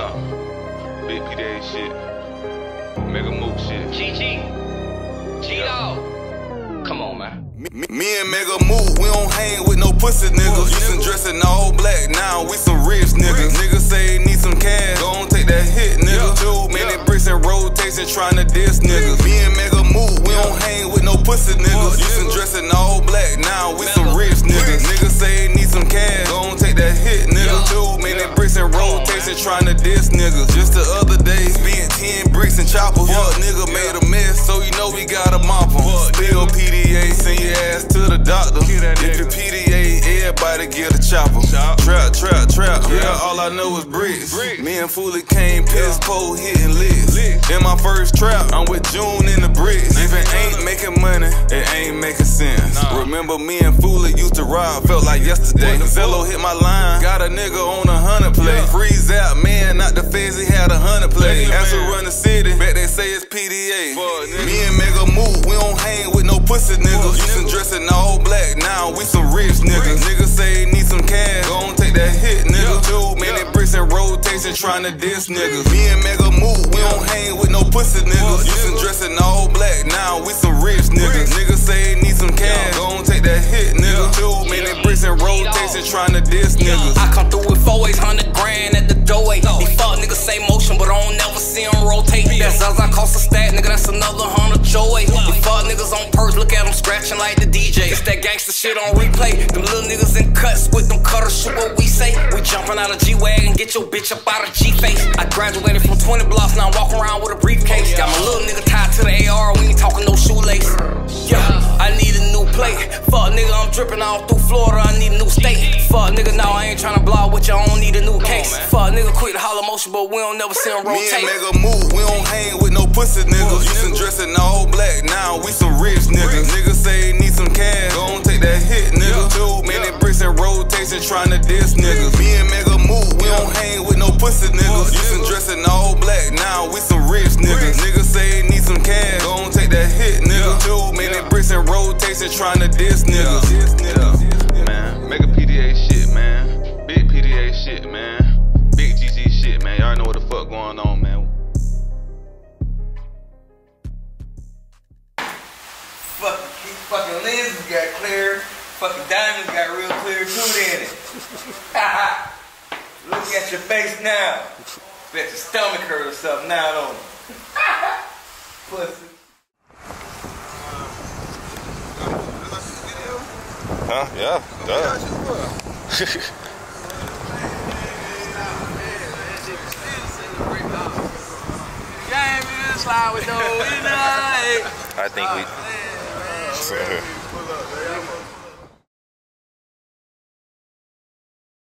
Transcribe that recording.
Yeah. Big PDA shit. Mega Mook shit. GG. G Dog. Come on, man. Me, me and Mega Mook, we don't hang with no pussy niggas. Used to dressing all black, now we some rich niggas. Niggas say need some cash, gon' take that hit, nigga. Too many bricks in rotation tryna diss niggas. Me and Mega Mook, we don't hang with no pussy niggas. Used to dressing all black, now we some rich niggas. Niggas say need some cash, gon' take that hit, nigga. Too many bricks in rotation to diss niggas. Just the other day, spent 10 bricks and choppers. Fuck nigga made a mess, so you know we gotta mop 'em. Spill PDA, send your ass to the doctor. If you PDA, everybody get a chopper. Trap, trap, trap. Yeah, all I know is bricks. Me and Foolie came piss pole hitting licks. In my first trap, I'm with June in the bricks. If it ain't making money, it ain't making sense. Remember me and Foolie used to ride, felt like yesterday. Zello hit my line, got a nigga on a hundred play. Freeze out, man, not the feds, he had a hundred play. Pussy niggas. Used to dressing all black, now we some rich niggas. Niggas say need some cash, gon' take that hit, nigga. Too many bricks in rotation tryna diss niggas. Me and Mega Mook, we don't hang with no pussy niggas. Used to dressing all black, now we some rich niggas. Niggas say need some cash, gon' take that hit, nigga. Too many bricks in rotation tryna diss niggas. I come through shit on replay. Them little niggas in cuts with them cutters, shoot what we say. We jumping out of G Wagon, get your bitch up out of G face. I graduated from 20 blocks, now I'm walking around with a briefcase. Got my little nigga tied to the AR, we ain't talking no shoelace. Yeah, I need a new plate. Fuck nigga, I'm dripping all through Florida, I need a new state. Fuck nigga, now I ain't tryna blog with you, I don't need a new case. Fuck nigga, quit the hollow motion, but we don't never see him Me and rotate. Mega Mook, we don't hang with no pussy niggas. Used to dressing all black, now we some rich niggas. Niggas say need some cash, gon' take that hit, nigga. Too many bricks in rotation tryna diss niggas. Me and Mega Mook, we don't hang with no pussy niggas. Used to dressing all black, now we some rich niggas. Niggas say need some cash, gon' take that hit, nigga. Too many bricks in rotation tryna diss niggas. Fucking lenses got clear. Fucking diamonds got real clear too in it. Look at your face now. Bet your stomach hurt or something now, don't it? Pussy. Huh? Yeah, duh. I think we. So.